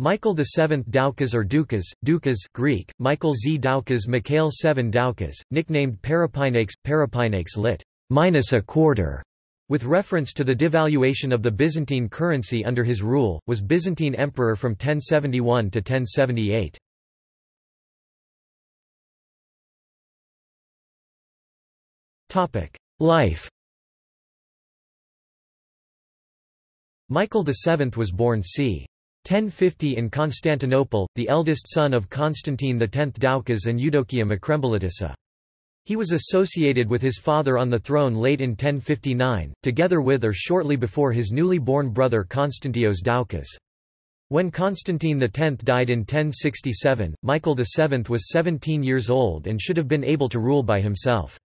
Michael VII Doukas or Dukas, Dukas Greek, Michael Z Doukas Mikhail VII Doukas, nicknamed Parapinakes, Parapinakes lit. minus a quarter, with reference to the devaluation of the Byzantine currency under his rule, was Byzantine emperor from 1071 to 1078. Life Michael VII was born c. 1050 in Constantinople, the eldest son of Constantine X Doukas and Eudokia Makrembolitissa. He was associated with his father on the throne late in 1059, together with or shortly before his newly born brother Constantios Doukas. When Constantine X died in 1067, Michael VII was 17 years old and should have been able to rule by himself.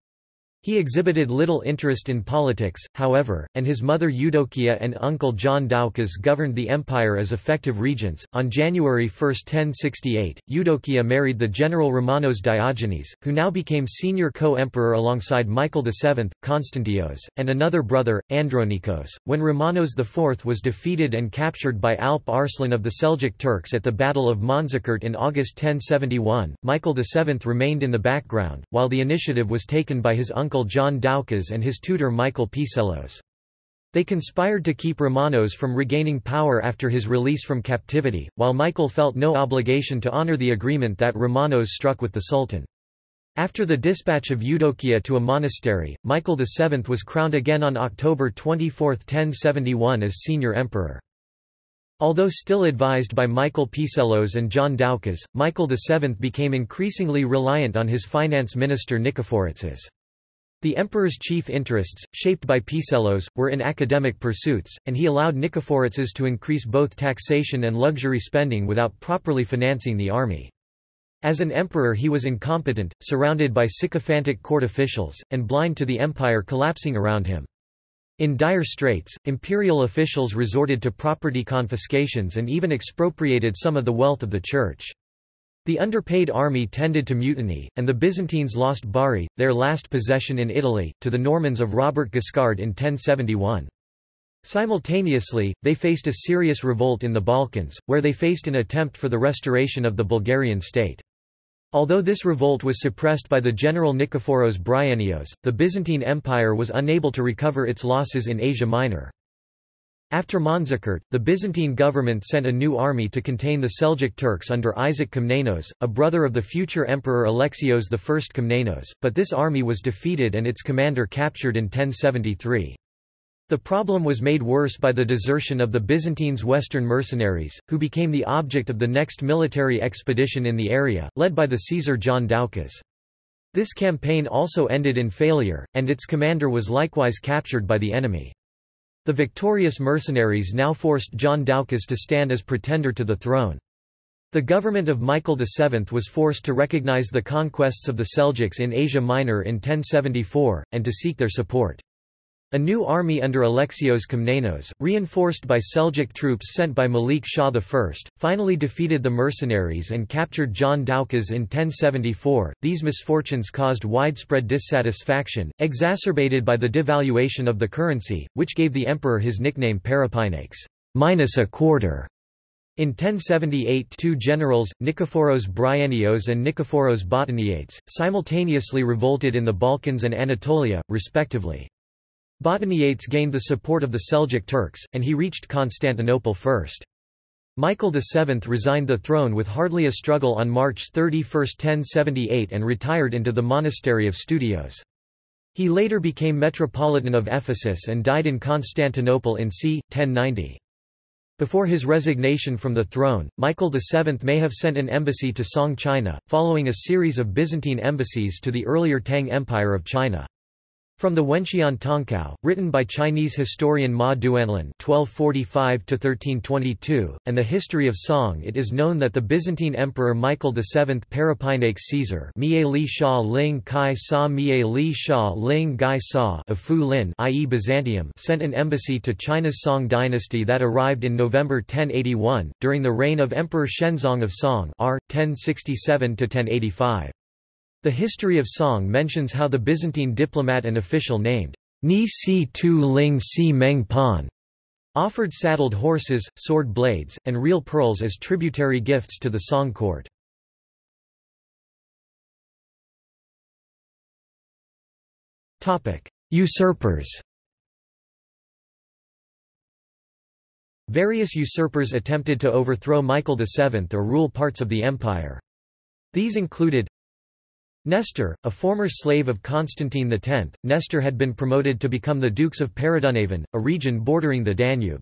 He exhibited little interest in politics, however, and his mother Eudokia and uncle John Doukas governed the empire as effective regents. On January 1, 1068, Eudokia married the general Romanos Diogenes, who now became senior co-emperor alongside Michael VII, Constantios, and another brother, Andronikos. When Romanos IV was defeated and captured by Alp Arslan of the Seljuk Turks at the Battle of Manzikert in August 1071, Michael VII remained in the background, while the initiative was taken by his uncle uncle John Doukas and his tutor Michael Psellos. They conspired to keep Romanos from regaining power after his release from captivity, while Michael felt no obligation to honor the agreement that Romanos struck with the Sultan. After the dispatch of Eudokia to a monastery, Michael VII was crowned again on October 24, 1071 as senior emperor. Although still advised by Michael Psellos and John Doukas, Michael VII became increasingly reliant on his finance minister Nikephoros. The emperor's chief interests, shaped by Psellos, were in academic pursuits, and he allowed Nikephoros to increase both taxation and luxury spending without properly financing the army. As an emperor he was incompetent, surrounded by sycophantic court officials, and blind to the empire collapsing around him. In dire straits, imperial officials resorted to property confiscations and even expropriated some of the wealth of the church. The underpaid army tended to mutiny, and the Byzantines lost Bari, their last possession in Italy, to the Normans of Robert Guiscard in 1071. Simultaneously, they faced a serious revolt in the Balkans, where they faced an attempt for the restoration of the Bulgarian state. Although this revolt was suppressed by the general Nikephoros Bryennios, the Byzantine Empire was unable to recover its losses in Asia Minor. After Manzikert, the Byzantine government sent a new army to contain the Seljuk Turks under Isaac Komnenos, a brother of the future emperor Alexios I Komnenos, but this army was defeated and its commander captured in 1073. The problem was made worse by the desertion of the Byzantines' western mercenaries, who became the object of the next military expedition in the area, led by the Caesar John Doukas. This campaign also ended in failure, and its commander was likewise captured by the enemy. The victorious mercenaries now forced John Doukas to stand as pretender to the throne. The government of Michael VII was forced to recognize the conquests of the Seljuks in Asia Minor in 1074, and to seek their support. A new army under Alexios Komnenos, reinforced by Seljuk troops sent by Malik Shah I, finally defeated the mercenaries and captured John Doukas in 1074. These misfortunes caused widespread dissatisfaction, exacerbated by the devaluation of the currency, which gave the emperor his nickname Parapinakes, minus a quarter. In 1078 two generals, Nikephoros Bryennios and Nikephoros Botaniates, simultaneously revolted in the Balkans and Anatolia, respectively. Botaniates gained the support of the Seljuk Turks, and he reached Constantinople first. Michael VII resigned the throne with hardly a struggle on March 31, 1078 and retired into the monastery of Studios. He later became Metropolitan of Ephesus and died in Constantinople in c. 1090. Before his resignation from the throne, Michael VII may have sent an embassy to Song China, following a series of Byzantine embassies to the earlier Tang Empire of China. From the Wenxian Tongkao, written by Chinese historian Ma Duanlin (1245–1322), and the History of Song, it is known that the Byzantine Emperor Michael VII Parapinakes Caesar Ling Kai Sa Ling Sa of Fu Lin, i.e. Byzantium, sent an embassy to China's Song dynasty that arrived in November 1081 during the reign of Emperor Shenzong of Song, R. 1067–1085. The history of Song mentions how the Byzantine diplomat and official named Ni Si Tu Ling Si Meng Pan offered saddled horses, sword blades, and real pearls as tributary gifts to the Song court. Usurpers Various usurpers attempted to overthrow Michael VII or rule parts of the empire. These included Nestor, a former slave of Constantine X, Nestor had been promoted to become the Dukes of Paradounavon, a region bordering the Danube.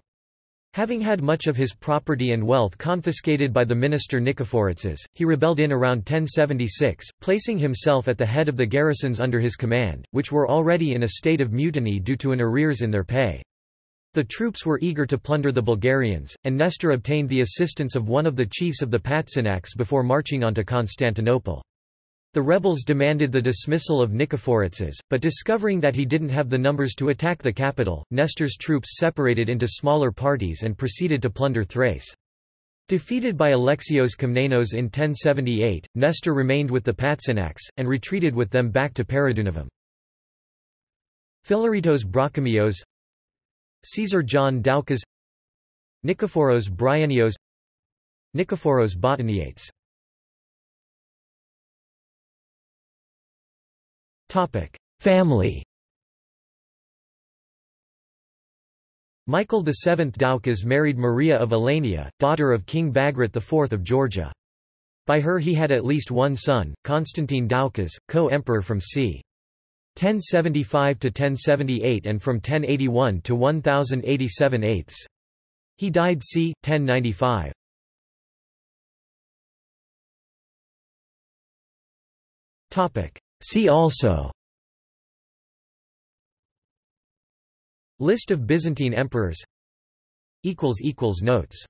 Having had much of his property and wealth confiscated by the minister Nikephoritzes, he rebelled in around 1076, placing himself at the head of the garrisons under his command, which were already in a state of mutiny due to an arrears in their pay. The troops were eager to plunder the Bulgarians, and Nestor obtained the assistance of one of the chiefs of the Patzinaks before marching on to Constantinople. The rebels demanded the dismissal of Nikephoritzes, but discovering that he didn't have the numbers to attack the capital, Nestor's troops separated into smaller parties and proceeded to plunder Thrace. Defeated by Alexios Komnenos in 1078, Nestor remained with the Patzinaks, and retreated with them back to Paradounavon. Philaretos Brachamios Caesar John Doukas Nikephoros Bryennios Nikephoros Botaniates Family Michael VII Doukas married Maria of Alania, daughter of King Bagrat IV of Georgia. By her he had at least one son, Constantine Doukas, co-emperor from c. 1075 to 1078 and from 1081 to 1087 eighths. He died c. 1095. Topic: See also. List of Byzantine emperors. Notes